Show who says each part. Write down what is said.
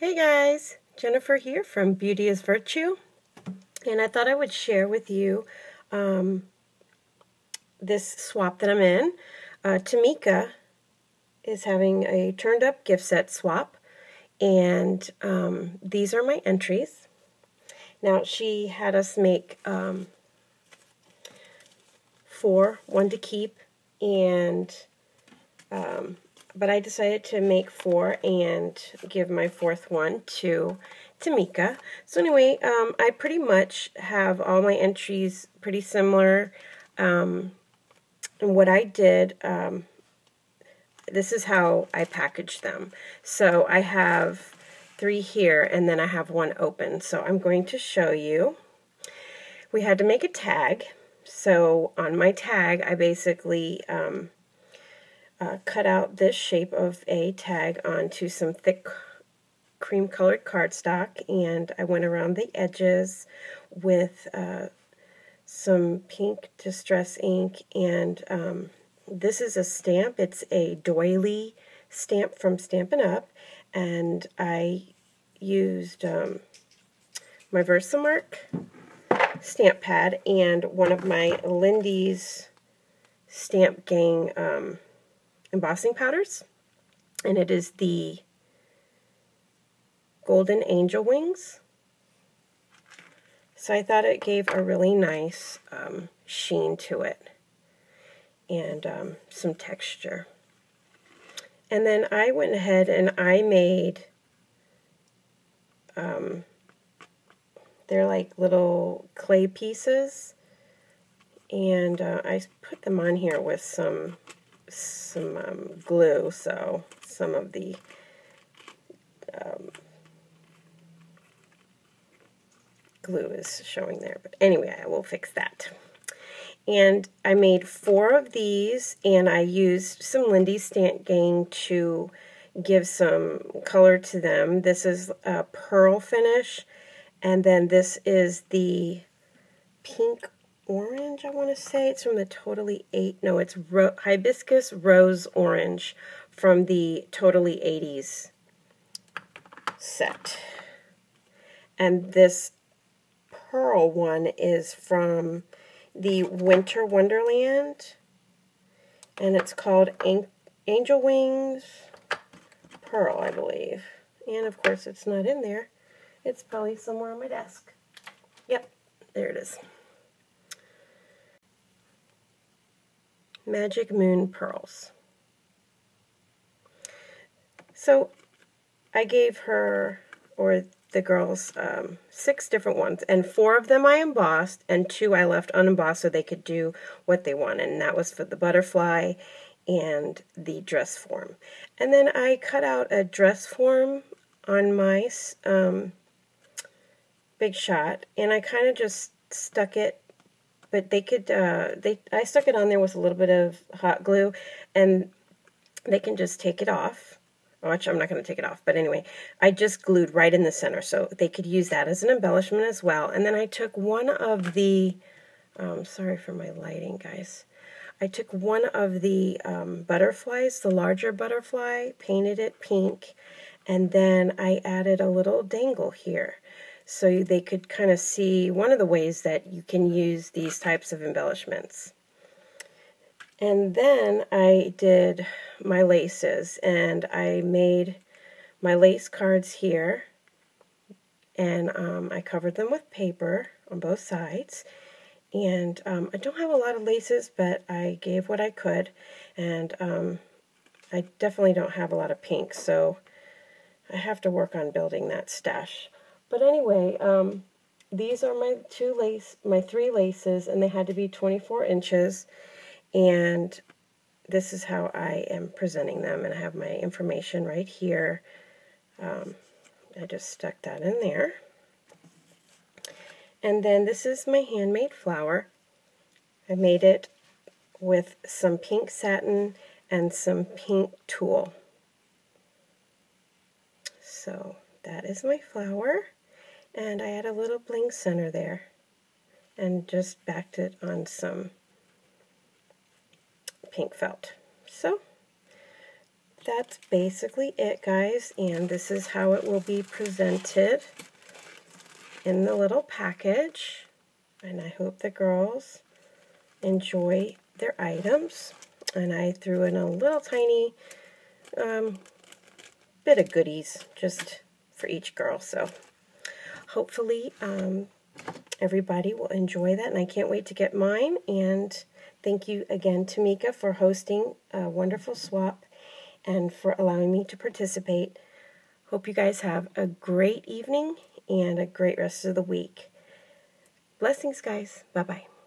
Speaker 1: Hey guys, Jennifer here from Beauty is Virtue, and I thought I would share with you um, this swap that I'm in. Uh, Tamika is having a turned up gift set swap, and um, these are my entries. Now, she had us make um, four, one to keep, and um, but I decided to make four and give my fourth one to Tamika. So anyway, um, I pretty much have all my entries pretty similar. Um, and what I did, um, this is how I packaged them. So I have three here and then I have one open. So I'm going to show you. We had to make a tag. So on my tag, I basically um, uh, cut out this shape of a tag onto some thick cream colored cardstock and I went around the edges with uh, some pink distress ink and um, this is a stamp. It's a doily stamp from Stampin' Up and I used um, my Versamark stamp pad and one of my Lindy's Stamp Gang um, embossing powders, and it is the Golden Angel Wings. So I thought it gave a really nice um, sheen to it and um, some texture. And then I went ahead and I made, um, they're like little clay pieces. And uh, I put them on here with some some um, glue, so some of the um, glue is showing there. But anyway, I will fix that. And I made four of these, and I used some Lindy Gang to give some color to them. This is a pearl finish, and then this is the pink orange, I want to say. It's from the Totally 8. No, it's ro Hibiscus Rose Orange from the Totally 80s set. And this pearl one is from the Winter Wonderland. And it's called Angel Wings Pearl, I believe. And of course, it's not in there. It's probably somewhere on my desk. Yep, there it is. Magic Moon Pearls. So I gave her, or the girls, um, six different ones, and four of them I embossed, and two I left unembossed so they could do what they wanted, and that was for the butterfly and the dress form. And then I cut out a dress form on my um, Big Shot, and I kind of just stuck it but they could uh, they I stuck it on there with a little bit of hot glue and they can just take it off. Watch I'm not going to take it off but anyway I just glued right in the center so they could use that as an embellishment as well. And then I took one of the um, sorry for my lighting guys. I took one of the um, butterflies the larger butterfly painted it pink and then I added a little dangle here so they could kind of see one of the ways that you can use these types of embellishments. And then I did my laces and I made my lace cards here and um, I covered them with paper on both sides and um, I don't have a lot of laces but I gave what I could and um, I definitely don't have a lot of pink so I have to work on building that stash. But anyway, um, these are my two lace, my three laces, and they had to be 24 inches. And this is how I am presenting them, and I have my information right here. Um, I just stuck that in there. And then this is my handmade flower. I made it with some pink satin and some pink tulle. So that is my flower and I had a little bling center there and just backed it on some pink felt. So that's basically it, guys. And this is how it will be presented in the little package. And I hope the girls enjoy their items. And I threw in a little tiny um, bit of goodies just for each girl. So hopefully um, everybody will enjoy that. And I can't wait to get mine. And thank you again, Tamika, for hosting a wonderful swap and for allowing me to participate. Hope you guys have a great evening and a great rest of the week. Blessings, guys. Bye bye.